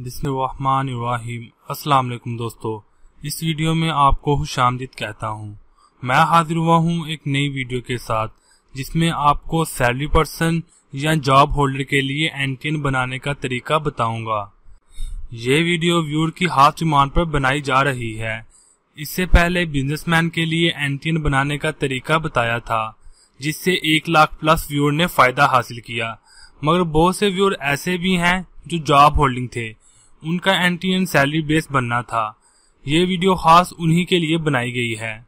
अस्सलाम वालेकुम दोस्तों, इस वीडियो में आपको खुश आमदीद कहता हूँ। मैं हाजिर हुआ हूँ एक नई वीडियो के साथ, जिसमें आपको सैलरी पर्सन या जॉब होल्डर के लिए एंटीन बनाने का तरीका बताऊँगा। ये वीडियो व्यूअर की हाथ डिमांड पर बनाई जा रही है। इससे पहले बिजनेसमैन के लिए एंटीन बनाने का तरीका बताया था, जिससे एक लाख प्लस व्यूअर ने फ़ायदा हासिल किया। मगर बहुत से व्यूअर ऐसे भी हैं जो जॉब होल्डिंग थे। उनका एंटीएन सैलरी बेस बनना था। ये वीडियो खास उन्हीं के लिए बनाई गई है।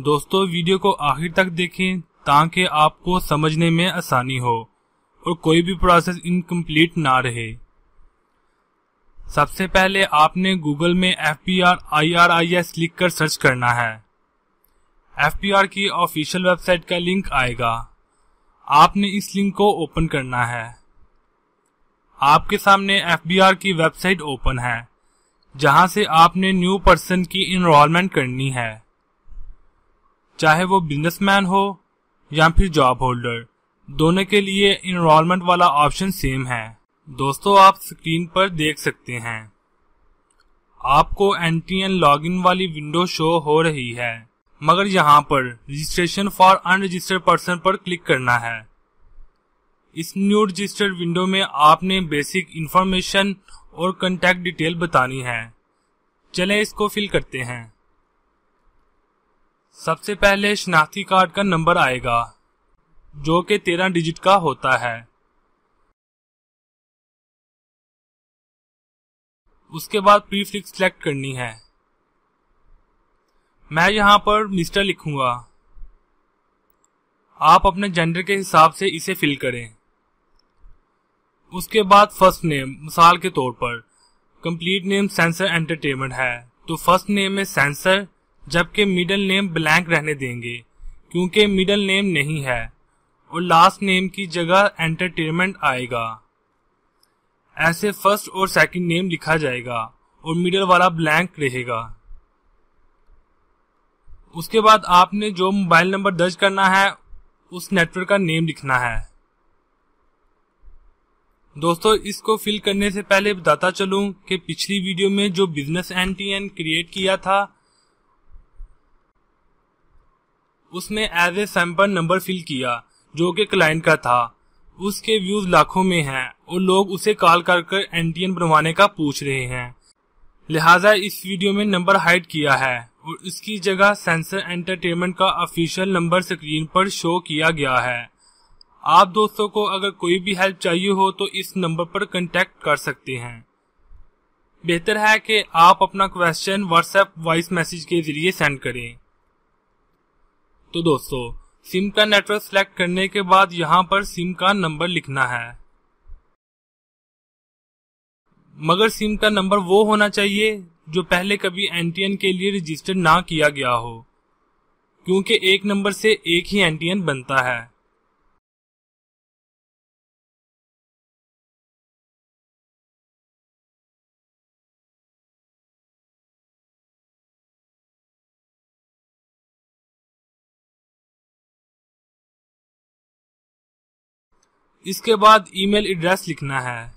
दोस्तों, वीडियो को आखिर तक देखें ताकि आपको समझने में आसानी हो और कोई भी प्रोसेस इनकम्प्लीट ना रहे। सबसे पहले आपने गूगल में F P R I R I S लिख कर सर्च करना है। एफ़ पी आर की ऑफिशियल वेबसाइट का लिंक आएगा। आपने इस लिंक को ओपन करना है। आपके सामने एफबीआर की वेबसाइट ओपन है, जहाँ से आपने न्यू पर्सन की इनरोलमेंट करनी है। चाहे वो बिजनेसमैन हो या फिर जॉब होल्डर दोनों के लिए इनरोलमेंट वाला ऑप्शन सेम है। दोस्तों, आप स्क्रीन पर देख सकते हैं। आपको एन लॉगिन वाली विंडो शो हो रही है, मगर यहाँ पर रजिस्ट्रेशन फॉर अनरजिस्टर्ड पर्सन पर क्लिक करना है। इस न्यू रजिस्टर्ड विंडो में आपने बेसिक इंफॉर्मेशन और कंटेक्ट डिटेल बतानी है। चले इसको फिल करते हैं। सबसे पहले शनाख्ती कार्ड का नंबर आएगा, जो कि तेरह डिजिट का होता है। उसके बाद प्रीफिक्स सिलेक्ट करनी है। मैं यहाँ पर मिस्टर लिखूँगा। आप अपने जेंडर के हिसाब से इसे फिल करें। उसके बाद फ़र्स्ट नेम मिसाल के तौर पर कंप्लीट नेम सेंसर एंटरटेनमेंट है। तो फ़र्स्ट नेम में सेंसर जबकि मिडल नेम ब्लैंक रहने देंगे, क्योंकि मिडल नेम नहीं है। और लास्ट नेम की जगह एंटरटेनमेंट आएगा। ऐसे फ़र्स्ट और सेकंड नेम लिखा जाएगा, और मिडल वाला ब्लैंक रहेगा। उसके बाद आपने जो मोबाइल नंबर दर्ज करना है, उस नेटवर्क का नेम लिखना है। दोस्तों, इसको फिल करने से पहले बताता चलूँ कि पिछली वीडियो में जो बिज़नेस एन क्रिएट किया था, उसमें as a sample number fill किया, जो कि क्लाइंट का था। उसके व्यूज़ लाखों में हैं और लोग उसे कॉल कर कर एनटीएन बनवाने का पूछ रहे हैं। लिहाजा इस वीडियो में नंबर हाइड किया है और इसकी जगह सेंसर एंटरटेनमेंट का ऑफिशियल नंबर स्क्रीन पर शो किया गया है। आप दोस्तों को अगर कोई भी हेल्प चाहिए हो तो इस नंबर पर कांटेक्ट कर सकते हैं। बेहतर है कि आप अपना क्वेश्चन व्हाट्सएप वॉइस मैसेज के ज़रिए सेंड करें। तो दोस्तों सिम का नेटवर्क सेलेक्ट करने के बाद यहाँ पर सिम का नंबर लिखना है। मगर सिम का नंबर वो होना चाहिए जो पहले कभी एनटीएन के लिए रजिस्टर ना किया गया हो, क्योंकि एक नंबर से एक ही एनटीएन बनता है। इसके बाद ईमेल एड्रेस लिखना है।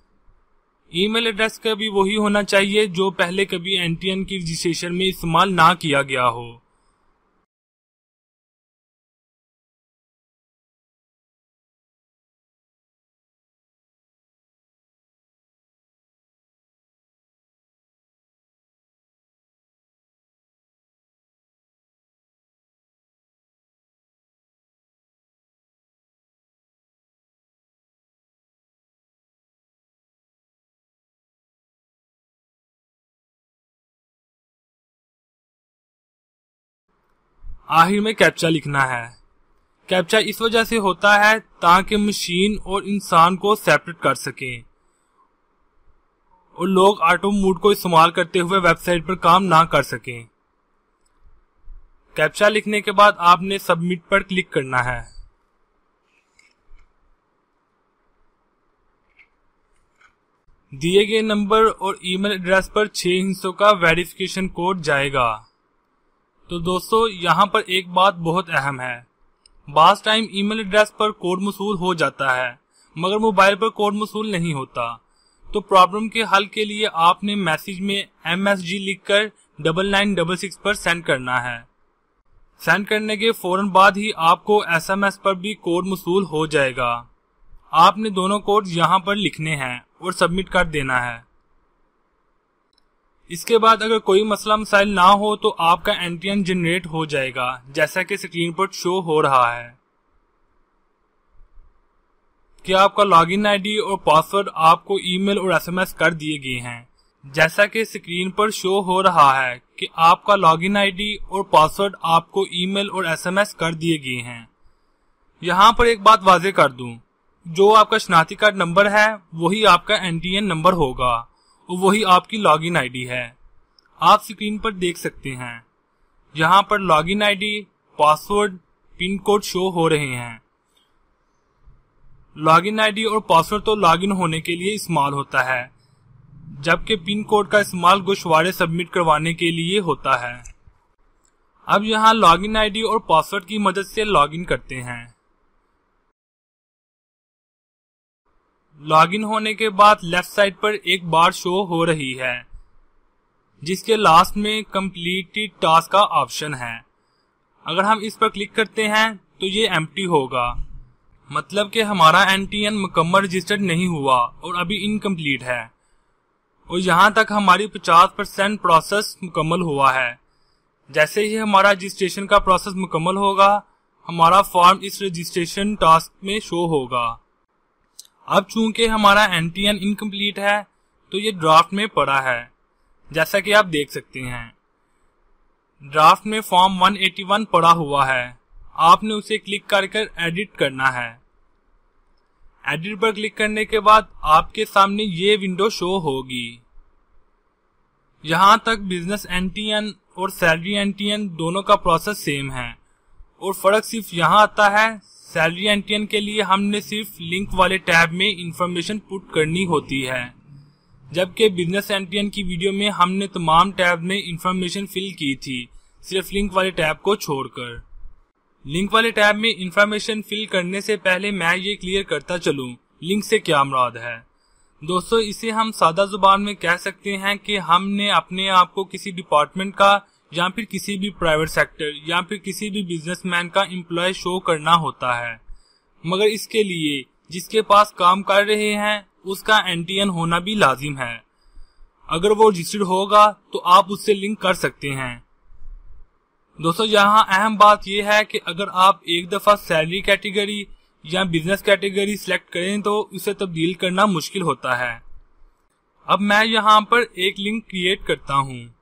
ईमेल एड्रेस का भी वही होना चाहिए जो पहले कभी एनटीएन की रजिस्ट्रेशन में इस्तेमाल ना किया गया हो। आखिर में कैप्चा लिखना है। कैप्चा इस वजह से होता है ताकि मशीन और इंसान को सेपरेट कर सकें। और लोग ऑटो मूड को इस्तेमाल करते हुए वेबसाइट पर काम ना कर सकें। कैप्चा लिखने के बाद आपने सबमिट पर क्लिक करना है। दिए गए नंबर और ईमेल एड्रेस पर छह हिस्सों का वेरिफिकेशन कोड जाएगा। तो दोस्तों, यहाँ पर एक बात बहुत अहम है। बास टाइम ईमेल एड्रेस पर कोड मसूल हो जाता है, मगर मोबाइल पर कोड मसूल नहीं होता। तो प्रॉब्लम के हल के लिए आपने मैसेज में एम एस जी लिख कर डबल नाइन डबल सिक्स पर सेंड करना है। सेंड करने के फ़ौरन बाद ही आपको एस एम एस पर भी कोड मसूल हो जाएगा। आपने दोनों कोड यहाँ पर लिखने हैं और सबमिट कर देना है। इसके बाद अगर कोई मसला मसाइल ना हो तो आपका एनटीएन जनरेट हो जाएगा, जैसा कि स्क्रीन पर शो हो रहा है। कि आपका लॉगिन आईडी और पासवर्ड आपको ईमेल और एसएमएस कर दिए गए हैं? जैसा कि स्क्रीन पर शो हो रहा है कि आपका लॉगिन आईडी और पासवर्ड आपको ईमेल और एसएमएस कर दिए गए हैं। यहाँ पर एक बात वाजे कर दूँ। जो आपका शनाती कार्ड नंबर है, वही आपका एनटीएन नंबर होगा। वही आपकी लॉगिन आईडी है। आप स्क्रीन पर देख सकते हैं। यहाँ पर login ID password pin code show हो रहे हैं। लॉगिन आईडी और पासवर्ड तो लॉगिन होने के लिए इस्तेमाल होता है, जबकि पिन कोड का इस्तेमाल गोशवारे सबमिट करवाने के लिए होता है। अब यहाँ लॉगिन आईडी और पासवर्ड की मदद से लॉगिन करते हैं। लॉगिन होने के बाद लेफ़्ट साइड पर एक बार शो हो रही है, जिसके लास्ट में कंप्लीटेड टास्क का ऑप्शन है। अगर हम इस पर क्लिक करते हैं तो ये एम्प्टी होगा। मतलब कि हमारा एन टी एन मुकम्मल रजिस्टर्ड नहीं हुआ और अभी इनकम्प्लीट है। और यहाँ तक हमारी 50 परसेंट प्रोसेस मुकम्मल हुआ है। जैसे ही हमारा रजिस्ट्रेशन का प्रोसेस मुकम्मल होगा, हमारा फॉर्म इस रजिस्ट्रेशन टास्क में शो होगा। अब चूँकि हमारा एन एन इनकम्प्लीट है तो ये ड्राफ्ट में पड़ा है, जैसा कि आप देख सकते हैं। ड्राफ्ट में फॉर्म 181 पड़ा हुआ है। आपने उसे क्लिक कर कर एडिट करना है। एडिट पर क्लिक करने के बाद आपके सामने ये विंडो शो होगी। यहाँ तक बिज़नेस एनटीएन और सैलरी एनटीएन दोनों का प्रोसेस सेम है। और फ़र्क सिर्फ़ यहाँ आता है सैलरी एनटीएन के लिए हमने सिर्फ़ लिंक वाले टैब में इंफॉर्मेशन पुट करनी होती है। जबकि बिज़नेस एनटीएन की वीडियो में हमने तमाम टैब में इंफॉर्मेशन फिल की थी, सिर्फ़ लिंक वाले टैब को छोड़कर। लिंक वाले टैब में इंफॉर्मेशन फिल करने से पहले मैं ये क्लियर करता चलूँ, लिंक से क्या मुराद है। दोस्तों, इसे हम सादा ज़ुबान में कह सकते हैं कि हमने अपने आप को किसी डिपार्टमेंट का या फिर किसी भी प्राइवेट सेक्टर या फिर किसी भी बिजनेसमैन का एम्प्लॉय शो करना होता है। मगर इसके लिए जिसके पास काम कर रहे हैं, उसका एनटीएन होना भी लाजिम है। अगर वो रजिस्टर्ड होगा तो आप उससे लिंक कर सकते हैं। दोस्तों, यहाँ अहम बात यह है कि अगर आप एक दफ़ा सैलरी कैटेगरी या बिज़नेस कैटेगरी सिलेक्ट करें तो उसे तब्दील करना मुश्किल होता है। अब मैं यहाँ पर एक लिंक क्रिएट करता हूँ।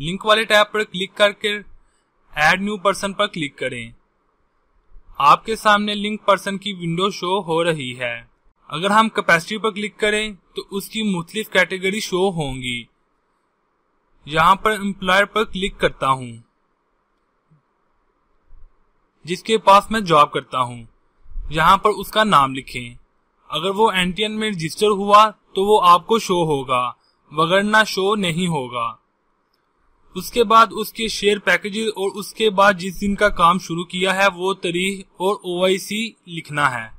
लिंक वाले टैब पर क्लिक करके एड न्यू पर्सन पर क्लिक करें। आपके सामने लिंक पर्सन की विंडो शो हो रही है। अगर हम कैपेसिटी पर क्लिक करें तो उसकी मुख्तलिफ़ कैटेगरी शो होंगी। यहाँ पर एम्प्लॉयर पर क्लिक करता हूँ, जिसके पास मैं जॉब करता हूँ। यहाँ पर उसका नाम लिखें। अगर वो एनटीएन में रजिस्टर हुआ तो वो आपको शो होगा, वगरना शो नहीं होगा। उसके बाद उसके शेयर पैकेजेस और उसके बाद जिस दिन का काम शुरू किया है, वो तारीख और ओआईसी लिखना है।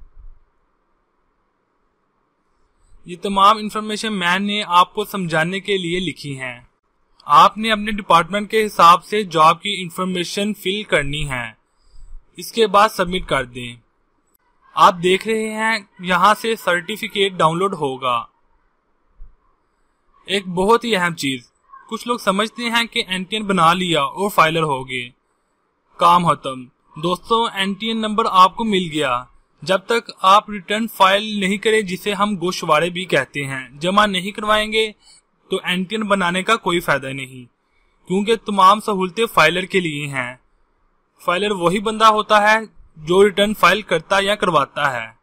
ये तमाम इंफॉर्मेशन मैंने आपको समझाने के लिए लिखी हैं। आपने अपने डिपार्टमेंट के हिसाब से जॉब की इंफॉर्मेशन फिल करनी है। इसके बाद सबमिट कर दें। आप देख रहे हैं, यहाँ से सर्टिफिकेट डाउनलोड होगा। एक बहुत ही अहम चीज़ कुछ लोग समझते हैं कि एनटीएन बना लिया और फाइलर हो गए। काम खत्म। दोस्तों एनटीएन नंबर आपको मिल गया। जब तक आप रिटर्न फ़ाइल नहीं करें, जिसे हम गोशवारे भी कहते हैं, जमा नहीं करवाएँगे तो एंटीन बनाने का कोई फ़ायदा नहीं। क्योंकि तमाम सहूलतें फाइलर के लिए हैं। फाइलर वही बंदा होता है, जो रिटर्न फ़ाइल करता या करवाता है।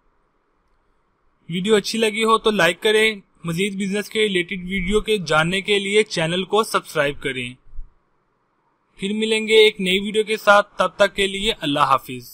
वीडियो अच्छी लगी हो तो लाइक करें मजीद बिज़नेस के रिलेटेड वीडियो के जानने के लिए चैनल को सब्सक्राइब करें। फिर मिलेंगे एक नई वीडियो के साथ, तब तक के लिए अल्लाह हाफिज।